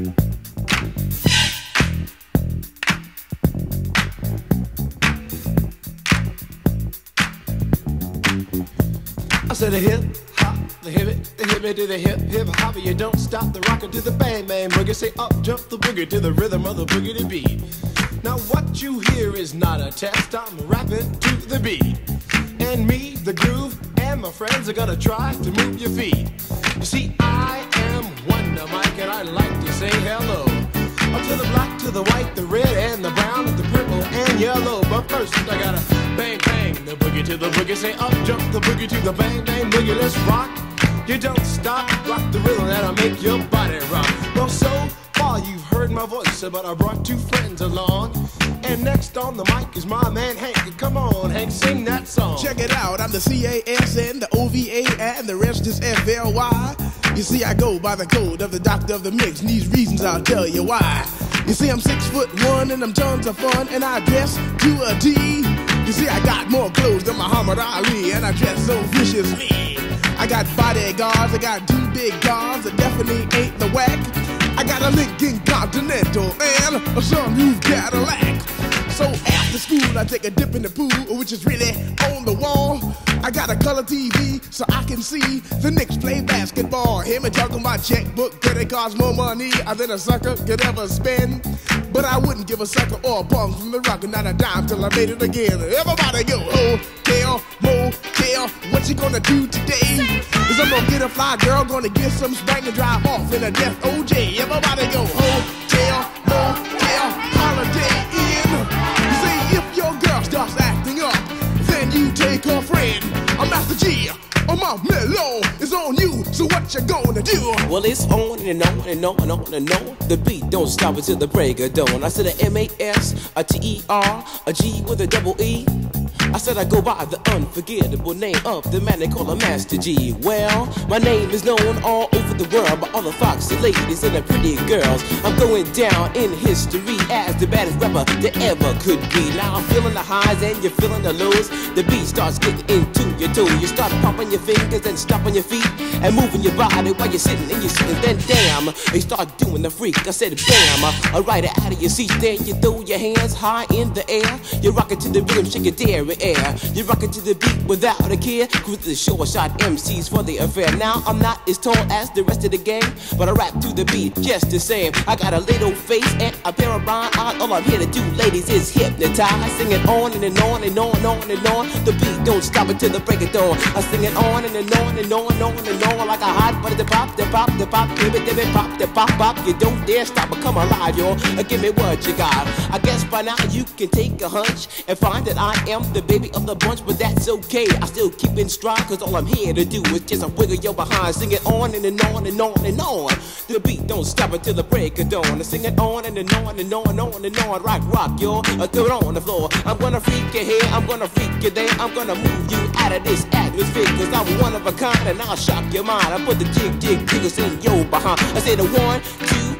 I said a hip hop, the hip it, the hip it to the hip hip hop. You don't stop the rocker to the bang bang boogie. Say up jump the boogie to the rhythm of the boogie to beat. Now what you hear is not a test. I'm rapping to the beat, and me, the groove, and my friends are gonna try to move your feet. You see, say hello. Up to the black, to the white, the red, and the brown, and the purple, and yellow. But first, I gotta bang, bang, the boogie to the boogie. Say up, jump the boogie to the bang, bang, boogie. Let's rock. You don't stop, rock the rhythm that'll make your body rock. Well, so far you've heard my voice, but I brought two friends along. And next on the mic is my man Hank. Come on, Hank, sing that song. Check it out, I'm the C-A-S-N, the O-V-A, and the rest is F-L-Y. You see, I go by the code of the doctor of the mix, and these reasons I'll tell you why. You see, I'm six foot one, and I'm tons of fun, and I dress to a T. You see, I got more clothes than Muhammad Ali, and I dress so viciously. I got bodyguards, I got two big guns that definitely ain't the whack. I got a Lincoln Continental and a sunroof Cadillac. So after school, I take a dip in the pool, which is really on the. I got a color TV so I can see the Knicks play basketball. Him and talking my checkbook, could it cost more money than a sucker could ever spend? But I wouldn't give a sucker or a bum from the rock, and not a dime till I made it again. Everybody go, hotel, motel, what you gonna do today? Is I'm gonna get a fly girl, gonna get some spank and drive off in a death OJ. Everybody go, hotel, Mellow is on you, so what you gonna do? Well, it's on and on and on and on and on. The beat don't stop until the break of dawn. I said a M A S, a T E R, a G with a double E. I said I go by the unforgettable name of the man they call a Master Gee. Well, my name is known all over the world by all the foxy ladies and the pretty girls. I'm going down in history as the baddest rapper that ever could be. Now I'm feeling the highs and you're feeling the lows. The beat starts getting into your toe. You start popping your fingers and stomping your feet and moving your body while you're sitting and you're sitting. Then damn, you start doing the freak. I said bam, it out of your seat. Then you throw your hands high in the air. You rock it to the rhythm, shake your dairy air. You rock it to the beat without a care. Cruise the short shot MCs for the affair. Now I'm not as tall as the rest of the gang, but I rap to the beat just the same. I got a little face and a pair of rhyme eyes. All I'm here to do, ladies, is hypnotize. Sing it on and, and on and on and on and on. The beat don't stop until the break of dawn. I sing it on and, and on and on and on and on like a hot butter. The pop, the pop, the pop, give it, give it, pop, the pop, pop. You don't dare stop or come alive, y'all. Uh, give me what you got. I guess by now you can take a hunch and find that I am the baby of the bunch, but that's okay. I still keep in stride, cause all I'm here to do is just a wiggle your behind. Sing it on and, and on and on and on. The beat don't stop until the break of dawn. I sing it on and, and on and on and on and on. Rock, rock, y'all. Throw it on the floor. I'm gonna freak you here, I'm gonna freak you there. I'm gonna move you out of this atmosphere, cause I'm one of a kind and I'll shock your mind. I put the jig, jig, jiggles in your behind. I say the one, two,